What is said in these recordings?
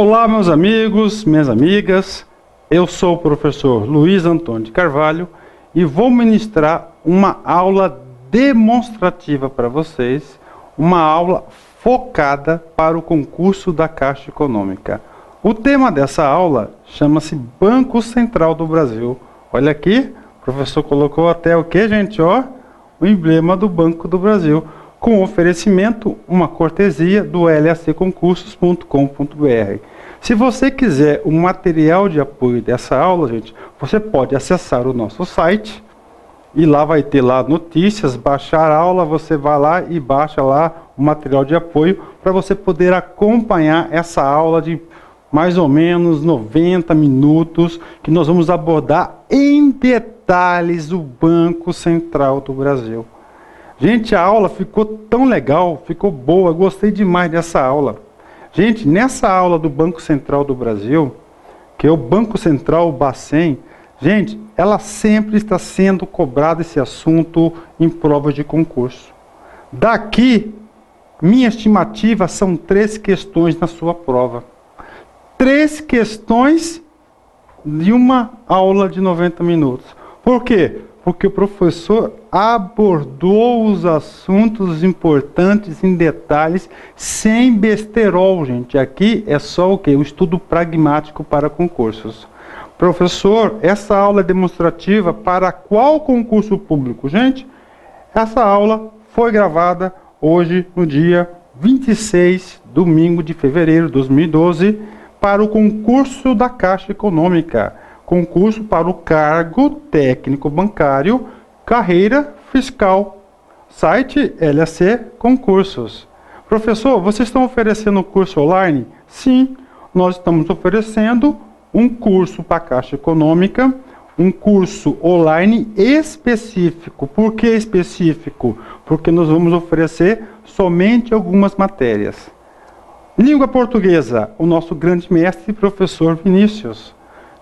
Olá, meus amigos, minhas amigas. Eu sou o professor Luiz Antônio de Carvalho e vou ministrar uma aula demonstrativa para vocês, uma aula focada para o concurso da Caixa Econômica. O tema dessa aula chama-se Banco Central do Brasil. Olha aqui, o professor colocou até o que, gente? Ó, o emblema do Banco do Brasil com oferecimento, uma cortesia do lacconcursos.com.br. Se você quiser o material de apoio dessa aula, gente, você pode acessar o nosso site e lá vai ter lá notícias, baixar aula, você vai lá e baixa lá o material de apoio para você poder acompanhar essa aula de mais ou menos 90 minutos que nós vamos abordar em detalhes o Banco Central do Brasil. Gente, a aula ficou tão legal, ficou boa, gostei demais dessa aula. Gente, nessa aula do Banco Central do Brasil, que é o Banco Central, o Bacen, gente, ela sempre está sendo cobrado esse assunto em provas de concurso. Daqui, minha estimativa são três questões na sua prova. Três questões de uma aula de 90 minutos. Por quê? Porque o professor abordou os assuntos importantes em detalhes, sem besterol, gente. Aqui é só o que? O estudo pragmático para concursos. Professor, essa aula é demonstrativa para qual concurso público? Gente, essa aula foi gravada hoje, no dia 26, domingo de fevereiro de 2012, para o concurso da Caixa Econômica concurso para o cargo técnico bancário, carreira fiscal. Site LAC Concursos. Professor, vocês estão oferecendo curso online? Sim, nós estamos oferecendo um curso para a Caixa Econômica, um curso online específico. Por que específico? Porque nós vamos oferecer somente algumas matérias. Língua portuguesa, o nosso grande mestre, professor Vinícius.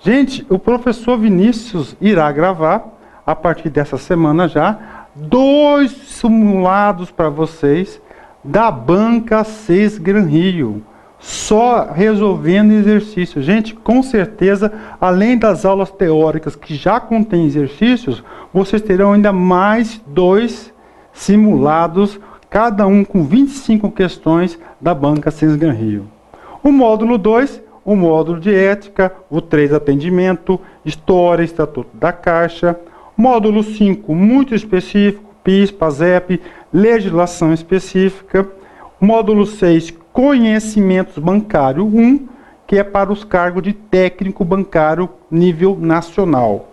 Gente, o professor Vinícius irá gravar, a partir dessa semana já, dois simulados para vocês da banca 6 Gran Rio. Só resolvendo exercícios. Gente, com certeza, além das aulas teóricas que já contêm exercícios, vocês terão ainda mais dois simulados, cada um com 25 questões da banca 6 Gran Rio. O módulo 2 o módulo de ética, o 3 atendimento, história, estatuto da Caixa, módulo 5 muito específico, PIS, PASEP, legislação específica, módulo 6 conhecimentos bancário 1, que é para os cargos de técnico bancário nível nacional.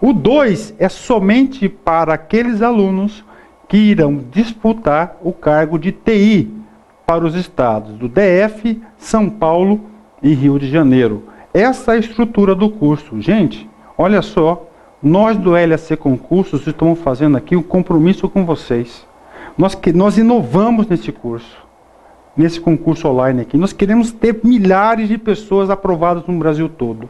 O 2 é somente para aqueles alunos que irão disputar o cargo de TI para os estados do DF, São Paulo e Rio de Janeiro. Essa é a estrutura do curso. Gente, olha só, nós do LAC Concursos estamos fazendo aqui um compromisso com vocês. Nós, que, nós inovamos nesse curso, nesse concurso online aqui. Nós queremos ter milhares de pessoas aprovadas no Brasil todo.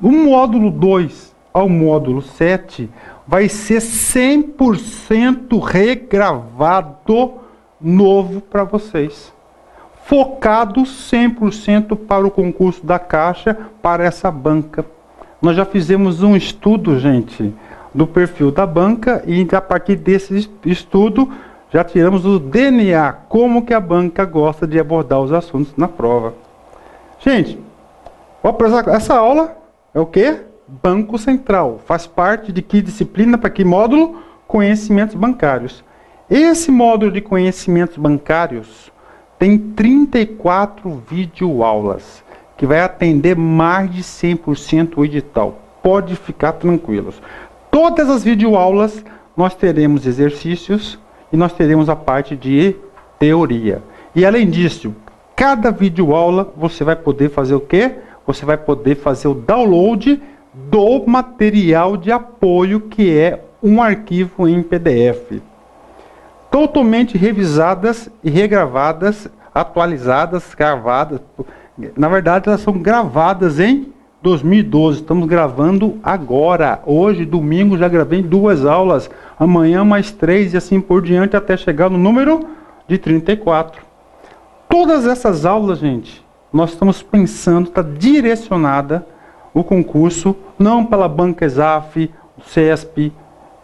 O módulo 2 ao módulo 7 vai ser 100% regravado novo para vocês focado 100% para o concurso da Caixa, para essa banca. Nós já fizemos um estudo, gente, do perfil da banca e a partir desse estudo já tiramos o DNA, como que a banca gosta de abordar os assuntos na prova. Gente, essa aula é o que? Banco Central. Faz parte de que disciplina, para que módulo? Conhecimentos bancários. Esse módulo de conhecimentos bancários tem 34 videoaulas que vai atender mais de 100% o edital. Pode ficar tranquilos. Todas as videoaulas nós teremos exercícios e nós teremos a parte de teoria. E além disso, cada videoaula você vai poder fazer o quê? Você vai poder fazer o download do material de apoio que é um arquivo em PDF totalmente revisadas e regravadas, atualizadas, gravadas. Na verdade, elas são gravadas em 2012. Estamos gravando agora. Hoje, domingo, já gravei duas aulas. Amanhã, mais três e assim por diante, até chegar no número de 34. Todas essas aulas, gente, nós estamos pensando, está direcionada o concurso, não pela Banca ESAF, CESP,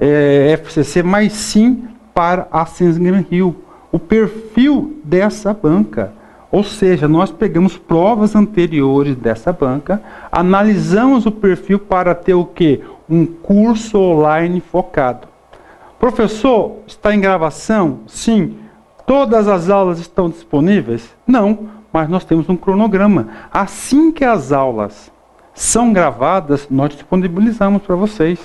é, FCC, mas sim para a Sensgren Rio, o perfil dessa banca. Ou seja, nós pegamos provas anteriores dessa banca, analisamos o perfil para ter o que? Um curso online focado. Professor, está em gravação? Sim. Todas as aulas estão disponíveis? Não, mas nós temos um cronograma. Assim que as aulas são gravadas, nós disponibilizamos para vocês.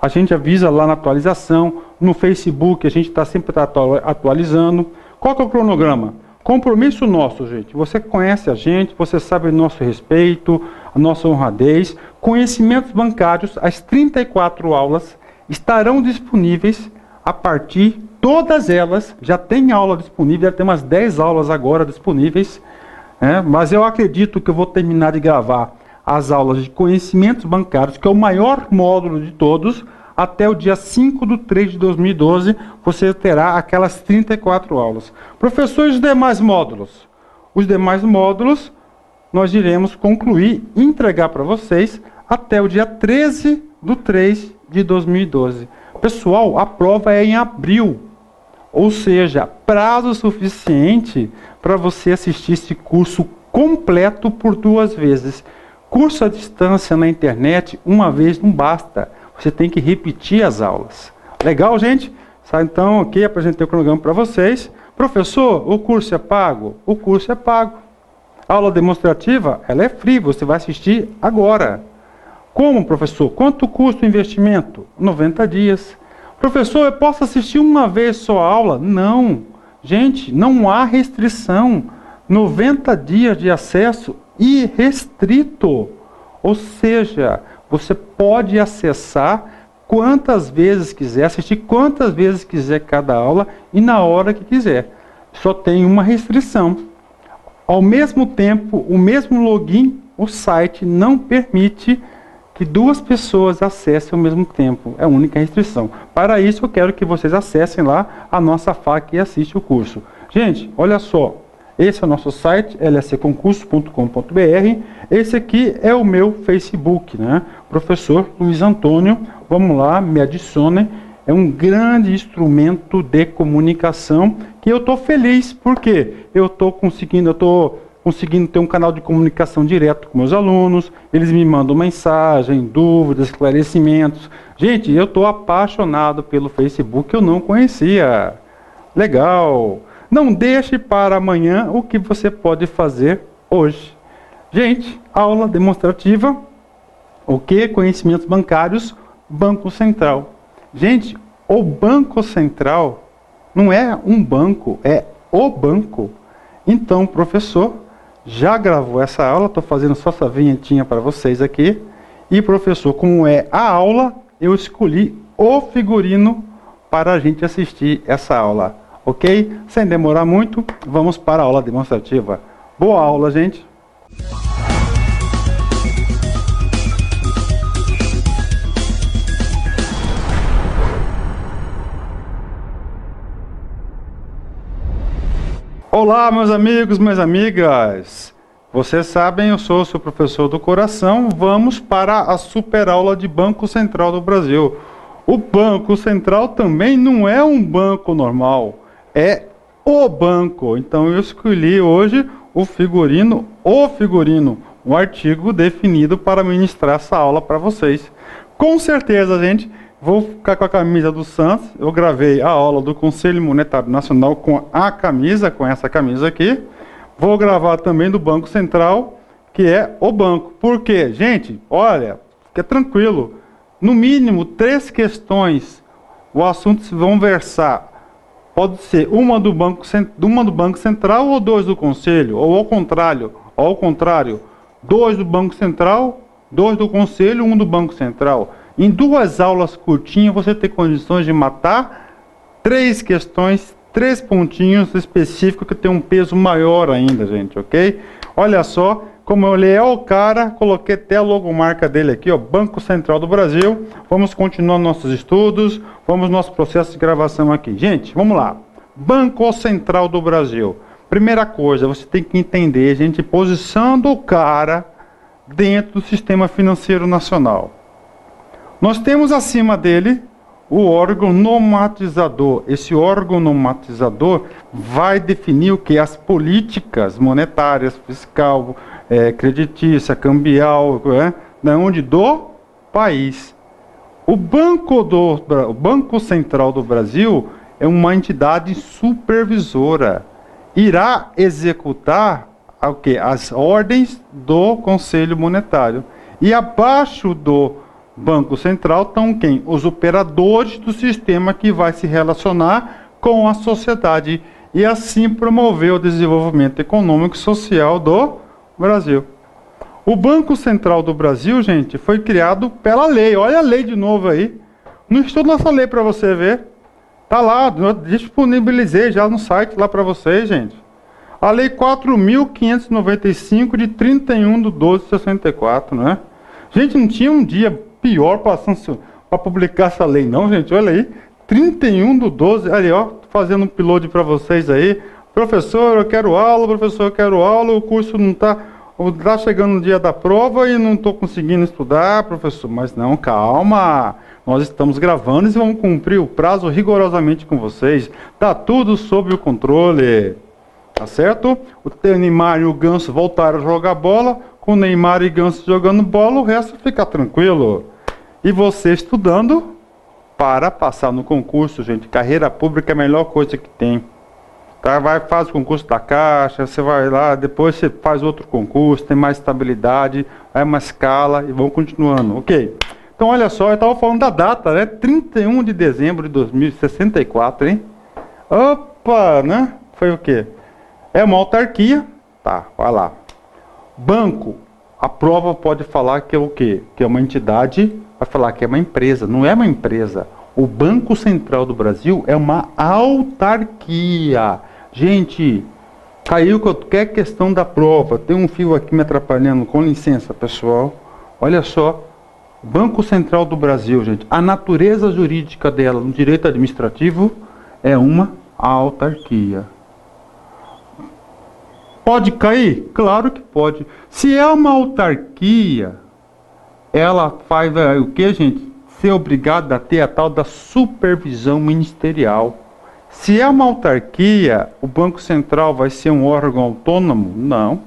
A gente avisa lá na atualização, no Facebook a gente está sempre atualizando. Qual é o cronograma? Compromisso nosso, gente. Você conhece a gente, você sabe o nosso respeito, a nossa honradez. Conhecimentos bancários, as 34 aulas estarão disponíveis a partir Todas elas já têm aula disponível, já tem umas 10 aulas agora disponíveis, né? mas eu acredito que eu vou terminar de gravar as aulas de conhecimentos bancários, que é o maior módulo de todos, até o dia 5 de 3 de 2012, você terá aquelas 34 aulas. Professores, os demais módulos? Os demais módulos nós iremos concluir e entregar para vocês até o dia 13 de 3 de 2012. Pessoal, a prova é em abril. Ou seja, prazo suficiente para você assistir esse curso completo por duas vezes. Curso à distância na internet, uma vez não basta. Você tem que repetir as aulas. Legal, gente? Então, aqui apresentei o cronograma para vocês. Professor, o curso é pago? O curso é pago. A aula demonstrativa, ela é free, você vai assistir agora. Como, professor? Quanto custa o investimento? 90 dias. Professor, eu posso assistir uma vez só a aula? Não. Gente, não há restrição. 90 dias de acesso irrestrito. Ou seja, você pode acessar quantas vezes quiser, assistir quantas vezes quiser cada aula e na hora que quiser. Só tem uma restrição. Ao mesmo tempo, o mesmo login, o site não permite que duas pessoas acessem ao mesmo tempo. É a única restrição. Para isso, eu quero que vocês acessem lá a nossa FAQ e assistam o curso. Gente, olha só. Esse é o nosso site, lscconcurso.com.br. Esse aqui é o meu Facebook, né? Professor Luiz Antônio. Vamos lá, me adicione. É um grande instrumento de comunicação que eu estou feliz, porque eu estou conseguindo, eu estou conseguindo ter um canal de comunicação direto com meus alunos, eles me mandam mensagem, dúvidas, esclarecimentos. Gente, eu estou apaixonado pelo Facebook, eu não conhecia. Legal! Não deixe para amanhã o que você pode fazer hoje. Gente, aula demonstrativa. O que? Conhecimentos bancários, Banco Central. Gente, o Banco Central não é um banco, é o banco. Então, professor, já gravou essa aula, estou fazendo só essa vinhetinha para vocês aqui. E professor, como é a aula, eu escolhi o figurino para a gente assistir essa aula. Ok? Sem demorar muito, vamos para a aula demonstrativa. Boa aula, gente! Olá, meus amigos, minhas amigas. Vocês sabem, eu sou o seu professor do coração. Vamos para a super aula de Banco Central do Brasil. O Banco Central também não é um banco normal, é o banco. Então eu escolhi hoje o figurino, o figurino, um artigo definido para ministrar essa aula para vocês. Com certeza, gente, Vou ficar com a camisa do Santos. Eu gravei a aula do Conselho Monetário Nacional com a camisa, com essa camisa aqui. Vou gravar também do Banco Central, que é o banco. Por quê? Gente, olha, fica tranquilo. No mínimo, três questões o assunto se vão versar. Pode ser uma do Banco, uma do banco Central ou dois do Conselho, ou ao contrário, ao contrário, dois do Banco Central, dois do Conselho, um do Banco Central. Em duas aulas curtinhas, você tem condições de matar três questões, três pontinhos específicos que tem um peso maior ainda, gente, ok? Olha só, como eu olhei o cara, coloquei até a logomarca dele aqui, ó, Banco Central do Brasil. Vamos continuar nossos estudos, vamos nosso processo de gravação aqui. Gente, vamos lá. Banco Central do Brasil. Primeira coisa, você tem que entender, gente, posição do cara dentro do sistema financeiro nacional. Nós temos acima dele o órgão normatizador. Esse órgão normatizador vai definir o que? As políticas monetárias, fiscal, é, creditícia, cambial, é, da onde? Do país. O Banco, do, o Banco Central do Brasil é uma entidade supervisora. Irá executar o quê? as ordens do Conselho Monetário. E abaixo do Banco Central estão quem? Os operadores do sistema que vai se relacionar com a sociedade e assim promover o desenvolvimento econômico e social do Brasil. O Banco Central do Brasil, gente, foi criado pela lei. Olha a lei de novo aí. Não estou nossa lei para você ver. Tá lá, eu disponibilizei já no site lá para vocês, gente. A lei 4.595 de 31 de 12 de 64, né? Gente, não tinha um dia pior para publicar essa lei, não, gente. Olha aí. 31 do 12, ali, ó, fazendo um upload para vocês aí. Professor, eu quero aula, professor, eu quero aula, o curso não está Está chegando o dia da prova e não estou conseguindo estudar, professor. Mas não, calma. Nós estamos gravando e vamos cumprir o prazo rigorosamente com vocês. Está tudo sob o controle. Tá certo? O Neymar e o Ganso voltaram a jogar bola. Com o Neymar e Ganso jogando bola, o resto fica tranquilo. E você estudando para passar no concurso, gente. Carreira pública é a melhor coisa que tem. Tá, vai, faz o concurso da Caixa, você vai lá, depois você faz outro concurso, tem mais estabilidade, é uma escala e vão continuando. Ok. Então, olha só, eu estava falando da data, né? 31 de dezembro de 2064, hein? Opa, né? Foi o quê? É uma autarquia, tá, vai lá. Banco, a prova pode falar que é o quê? Que é uma entidade, vai falar que é uma empresa, não é uma empresa. O Banco Central do Brasil é uma autarquia. Gente, caiu qualquer questão da prova. Tem um fio aqui me atrapalhando, com licença, pessoal. Olha só. Banco Central do Brasil, gente. A natureza jurídica dela no direito administrativo é uma autarquia. Pode cair? Claro que pode. Se é uma autarquia, ela faz é, o que, gente? Ser obrigada a ter a tal da supervisão ministerial. Se é uma autarquia, o Banco Central vai ser um órgão autônomo? Não.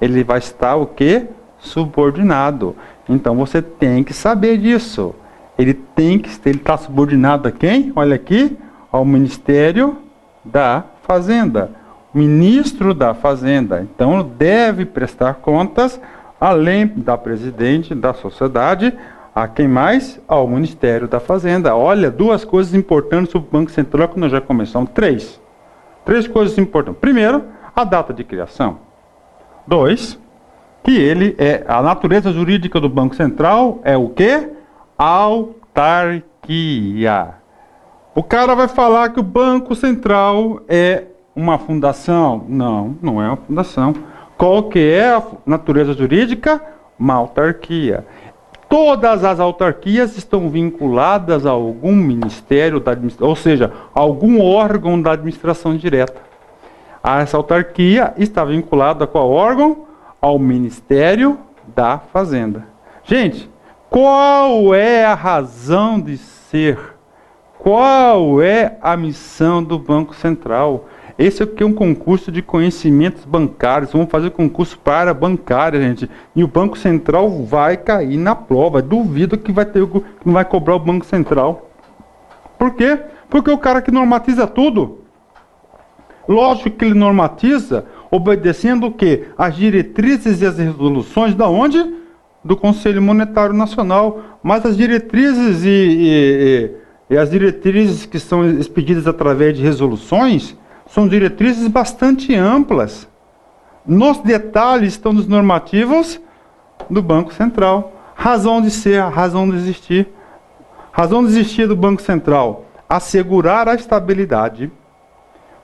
Ele vai estar o quê? Subordinado. Então você tem que saber disso. Ele tem que ele está subordinado a quem? Olha aqui, ao Ministério da Fazenda. Ministro da Fazenda. Então deve prestar contas, além da presidente da sociedade, a quem mais? Ao Ministério da Fazenda. Olha, duas coisas importantes sobre o Banco Central que nós já começamos. Três. Três coisas importantes. Primeiro, a data de criação. Dois, que ele é a natureza jurídica do Banco Central é o que? Autarquia. O cara vai falar que o Banco Central é uma fundação? Não, não é uma fundação. Qual que é a natureza jurídica? Uma autarquia. Todas as autarquias estão vinculadas a algum ministério da ou seja, algum órgão da administração direta. Essa autarquia está vinculada a qual órgão? Ao Ministério da Fazenda. Gente, qual é a razão de ser? Qual é a missão do Banco Central? Esse aqui é um concurso de conhecimentos bancários. Vamos fazer concurso para bancária, gente. E o Banco Central vai cair na prova. Duvido que vai ter que não vai cobrar o Banco Central. Por quê? Porque o cara que normatiza tudo. Lógico que ele normatiza obedecendo o quê? As diretrizes e as resoluções da onde? Do Conselho Monetário Nacional. Mas as diretrizes e, e, e, e as diretrizes que são expedidas através de resoluções são diretrizes bastante amplas. Nos detalhes estão nos normativos do Banco Central. Razão de ser, razão de existir. Razão de existir do Banco Central: assegurar a estabilidade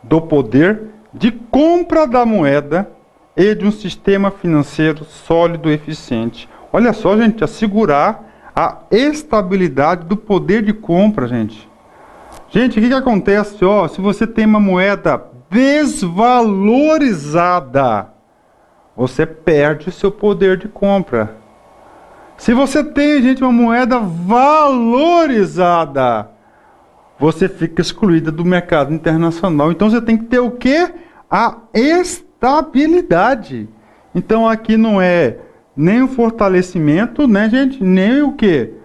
do poder de compra da moeda e de um sistema financeiro sólido e eficiente. Olha só, gente, assegurar a estabilidade do poder de compra, gente. Gente, o que, que acontece? Ó, se você tem uma moeda desvalorizada, você perde o seu poder de compra. Se você tem, gente, uma moeda valorizada, você fica excluída do mercado internacional. Então você tem que ter o quê? A estabilidade. Então aqui não é nem o fortalecimento, né, gente? Nem o que?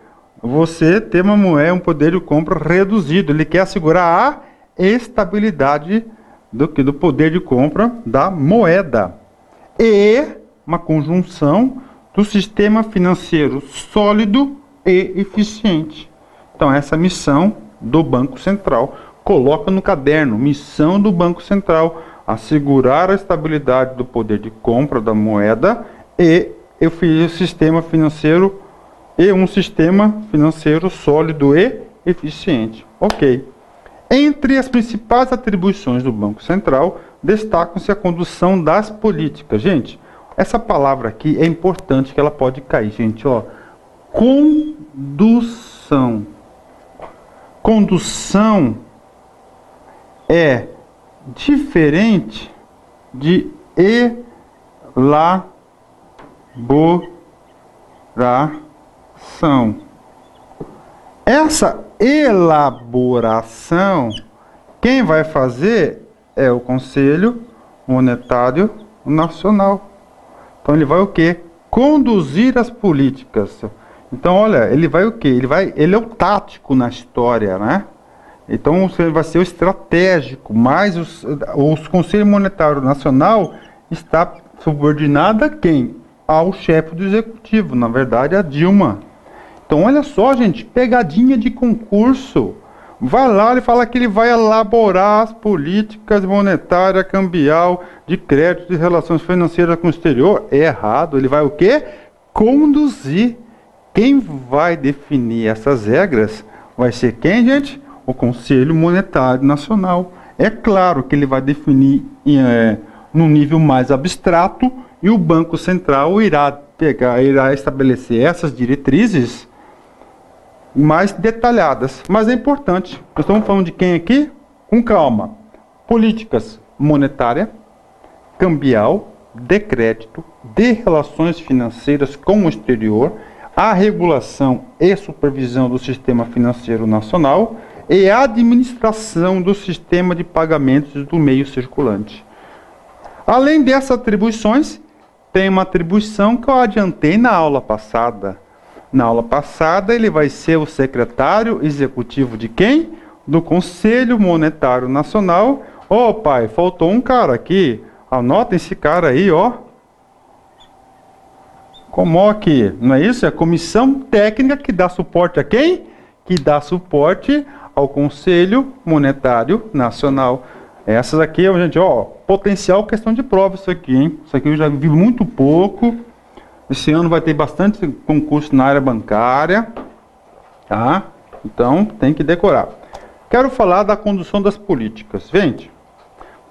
Você ter uma moeda, um poder de compra reduzido. Ele quer assegurar a estabilidade do do poder de compra da moeda. E uma conjunção do sistema financeiro sólido e eficiente. Então essa missão do Banco Central coloca no caderno, missão do Banco Central, assegurar a estabilidade do poder de compra da moeda e o sistema financeiro e um sistema financeiro sólido e eficiente. Ok. Entre as principais atribuições do Banco Central, destacam-se a condução das políticas. Gente, essa palavra aqui é importante que ela pode cair, gente, ó. Condução. Condução é diferente de elaboração. Essa elaboração, quem vai fazer é o Conselho Monetário Nacional. Então ele vai o quê? Conduzir as políticas. Então, olha, ele vai o quê? Ele vai, ele é o tático na história, né? Então ele vai ser o estratégico, mas os, Conselho Monetário Nacional está subordinado a quem? Ao chefe do executivo, na verdade a Dilma. Então olha só, gente, pegadinha de concurso. Vai lá, ele fala que ele vai elaborar as políticas monetária, cambial, de crédito e relações financeiras com o exterior. É errado. Ele vai o quê? Conduzir. Quem vai definir essas regras vai ser quem, gente? O Conselho Monetário Nacional. É claro que ele vai definir é, no nível mais abstrato e o Banco Central irá pegar, irá estabelecer essas diretrizes mais detalhadas. Mas é importante. Nós estamos falando de quem aqui? Com calma. Políticas monetária, cambial, de crédito, de relações financeiras com o exterior, a regulação e supervisão do sistema financeiro nacional e a administração do sistema de pagamentos do meio circulante. Além dessas atribuições, tem uma atribuição que eu adiantei na aula passada, na aula passada, ele vai ser o secretário executivo de quem? Do Conselho Monetário Nacional. Ô oh, pai, faltou um cara aqui. Anota esse cara aí, ó. Como aqui, não é isso? É a comissão técnica que dá suporte a quem? Que dá suporte ao Conselho Monetário Nacional. Essas aqui, gente, ó, potencial questão de prova isso aqui, hein? Isso aqui eu já vi muito pouco. Esse ano vai ter bastante concurso na área bancária, tá? Então tem que decorar. Quero falar da condução das políticas. Gente,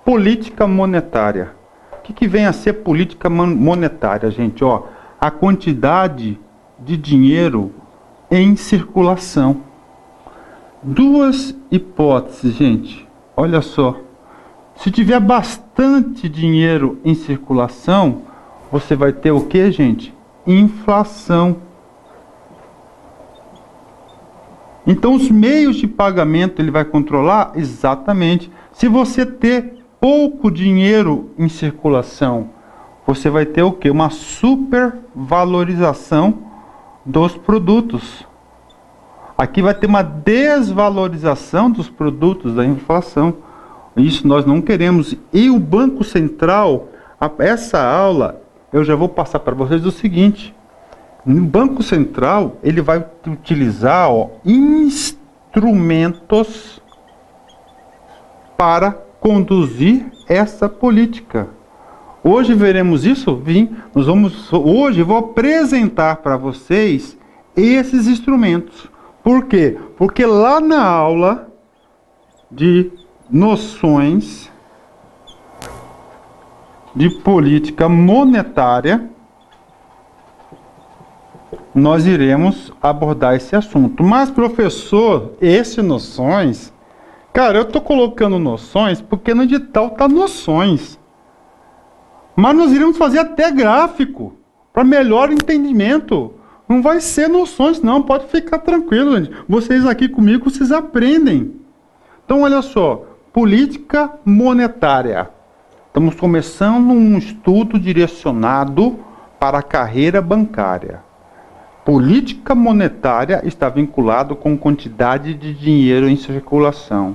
política monetária. O que, que vem a ser política monetária, gente? Ó, a quantidade de dinheiro em circulação. Duas hipóteses, gente. Olha só. Se tiver bastante dinheiro em circulação, você vai ter o que, gente? Inflação. Então, os meios de pagamento ele vai controlar exatamente. Se você ter pouco dinheiro em circulação, você vai ter o que? Uma supervalorização dos produtos. Aqui vai ter uma desvalorização dos produtos da inflação. Isso nós não queremos. E o Banco Central, essa aula eu já vou passar para vocês o seguinte. No Banco Central, ele vai utilizar ó, instrumentos para conduzir essa política. Hoje veremos isso? Vim. Nós vamos hoje vou apresentar para vocês esses instrumentos. Por quê? Porque lá na aula de noções de política monetária, nós iremos abordar esse assunto. Mas, professor, essas noções Cara, eu estou colocando noções porque no edital tá noções. Mas nós iremos fazer até gráfico para melhor entendimento. Não vai ser noções, não. Pode ficar tranquilo, gente. Vocês aqui comigo, vocês aprendem. Então, olha só. Política monetária. Estamos começando um estudo direcionado para a carreira bancária. Política monetária está vinculado com quantidade de dinheiro em circulação.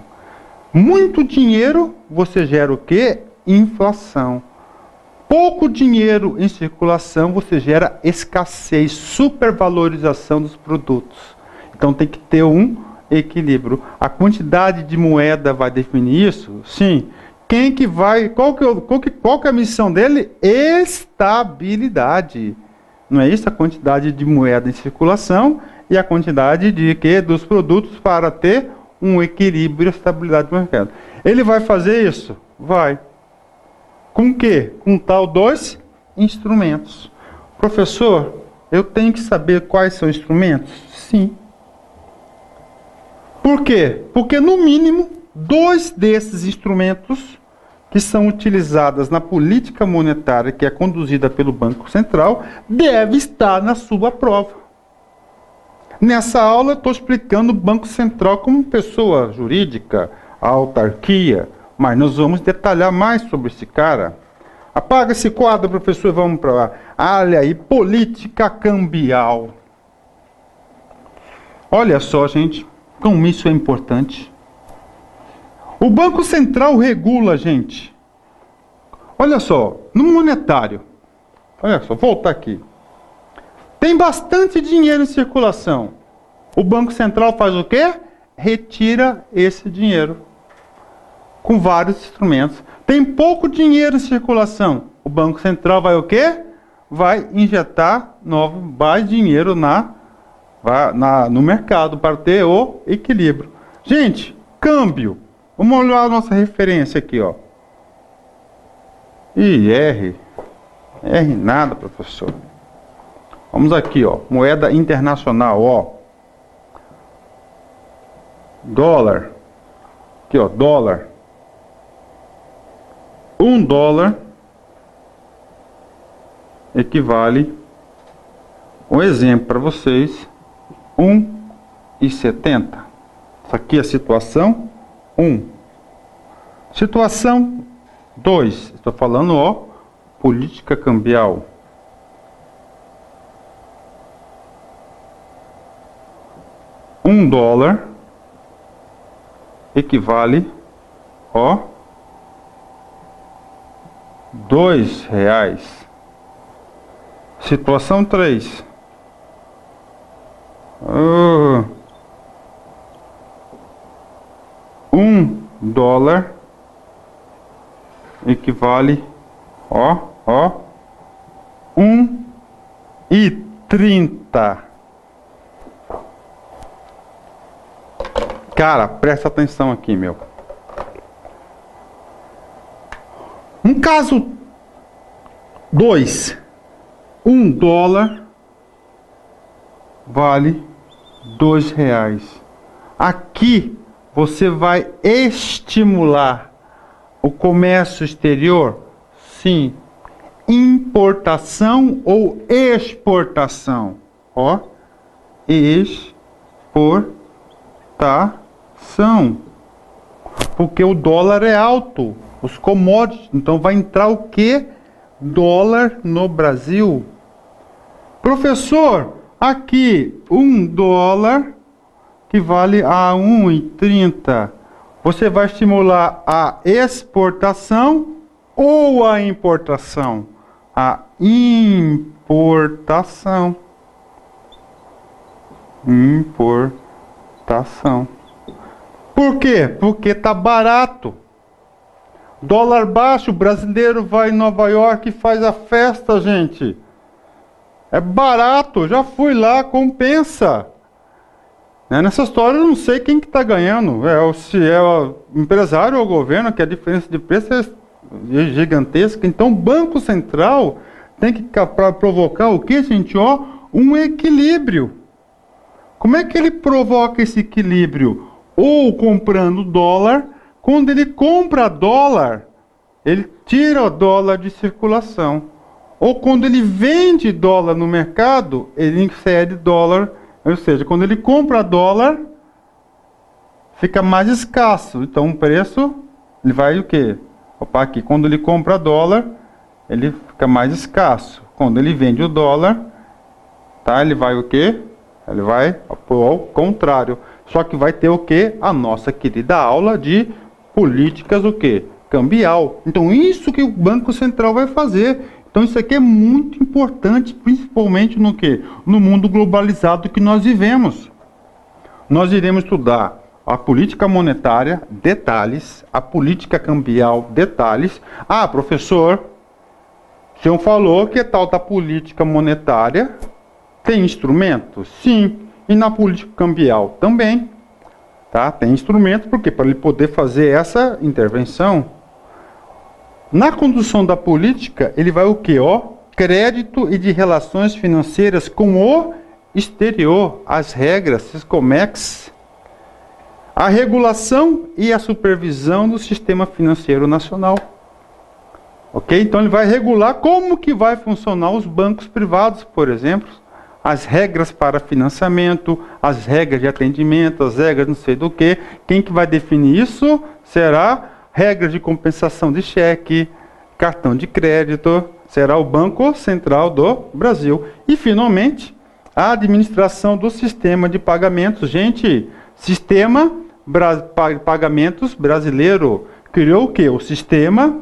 Muito dinheiro, você gera o quê? Inflação. Pouco dinheiro em circulação, você gera escassez, supervalorização dos produtos. Então tem que ter um equilíbrio. A quantidade de moeda vai definir isso? Sim. Quem que vai, qual que, qual que, qual que é a missão dele? Estabilidade. Não é isso? A quantidade de moeda em circulação e a quantidade de que dos produtos para ter um equilíbrio e estabilidade do mercado. Ele vai fazer isso? Vai. Com que? Com tal dois instrumentos. Professor, eu tenho que saber quais são os instrumentos? Sim. Por quê? Porque no mínimo dois desses instrumentos que são utilizados na política monetária que é conduzida pelo Banco Central deve estar na sua prova. Nessa aula estou explicando o Banco Central como pessoa jurídica, a autarquia, mas nós vamos detalhar mais sobre esse cara. Apaga esse quadro, professor, vamos para lá. Olha aí, política cambial. Olha só, gente, como isso é importante. O Banco Central regula, gente. Olha só, no monetário. Olha só, voltar aqui. Tem bastante dinheiro em circulação. O Banco Central faz o quê? Retira esse dinheiro com vários instrumentos. Tem pouco dinheiro em circulação. O Banco Central vai o quê? Vai injetar novo, mais dinheiro na, na, no mercado para ter o equilíbrio. Gente, câmbio. Vamos olhar a nossa referência aqui, ó. IR. R nada, professor. Vamos aqui, ó, moeda internacional, ó. Dólar. Aqui, ó, dólar. Um dólar equivale, um exemplo para vocês, um e setenta. Isso aqui é a situação 1. Um. Situação 2. Estou falando, ó, política cambial. um dólar equivale, ó, dois reais. Situação três. Uh, um dólar equivale, ó, ó, um e trinta Cara, presta atenção aqui, meu. Um caso 2. Um dólar vale dois reais. Aqui você vai estimular o comércio exterior? Sim. Importação ou exportação? Ó, exportação. Porque o dólar é alto, os commodities. Então vai entrar o que? Dólar no Brasil. Professor, aqui um dólar que vale a 1,30. Você vai estimular a exportação ou a importação? A importação. Importação. Por quê? Porque tá barato. Dólar baixo, brasileiro vai em Nova York e faz a festa, gente. É barato, já fui lá, compensa. Né? Nessa história eu não sei quem que está ganhando. É, se é o empresário ou o governo, que a diferença de preço é gigantesca. Então o Banco Central tem que para provocar o que, gente? Ó, um equilíbrio. Como é que ele provoca esse equilíbrio? ou comprando dólar. Quando ele compra dólar, ele tira o dólar de circulação. Ou quando ele vende dólar no mercado, ele insere dólar, ou seja, quando ele compra dólar, fica mais escasso. Então o preço ele vai o quê? Opa, aqui quando ele compra dólar, ele fica mais escasso. Quando ele vende o dólar, tá? Ele vai o quê? Ele vai ao contrário. Só que vai ter o quê? A nossa querida aula de políticas o quê? Cambial. Então isso que o Banco Central vai fazer. Então isso aqui é muito importante, principalmente no que? No mundo globalizado que nós vivemos. Nós iremos estudar a política monetária, detalhes, a política cambial, detalhes. Ah, professor, o senhor falou que tal da política monetária tem instrumentos? Sim. E na política cambial também. Tá? Tem instrumentos, porque para ele poder fazer essa intervenção. Na condução da política, ele vai o quê? Ó, crédito e de relações financeiras com o exterior, as regras, SISCOMEX, a regulação e a supervisão do sistema financeiro nacional. Ok? Então ele vai regular como que vai funcionar os bancos privados, por exemplo, as regras para financiamento, as regras de atendimento, as regras não sei do que. Quem que vai definir isso será regras de compensação de cheque, cartão de crédito, será o Banco Central do Brasil. E finalmente, a administração do sistema de pagamentos. Gente, sistema Pagamentos Brasileiro criou o que? O sistema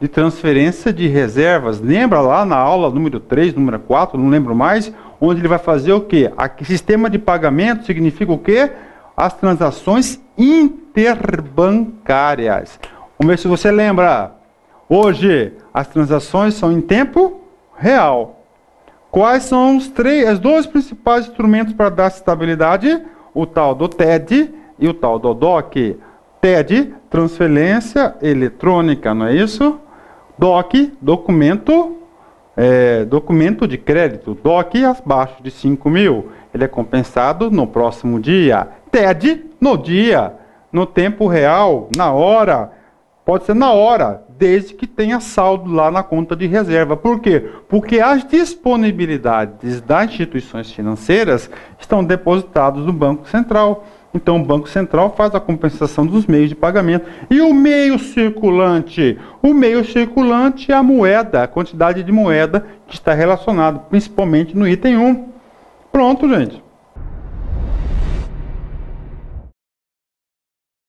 de transferência de reservas. Lembra lá na aula número 3, número 4, não lembro mais, onde ele vai fazer o que? Sistema de pagamento significa o que? As transações interbancárias. Vamos ver se você lembra. Hoje as transações são em tempo real. Quais são os três, os dois principais instrumentos para dar estabilidade? O tal do TED e o tal do DOC. TED, transferência eletrônica, não é isso? DOC, documento, é, documento de crédito. DOC abaixo de 5 mil. Ele é compensado no próximo dia. TED, no dia. No tempo real, na hora. Pode ser na hora, desde que tenha saldo lá na conta de reserva. Por quê? Porque as disponibilidades das instituições financeiras estão depositadas no Banco Central. Então o Banco Central faz a compensação dos meios de pagamento. E o meio circulante? O meio circulante é a moeda, a quantidade de moeda que está relacionado, principalmente no item 1. Pronto, gente.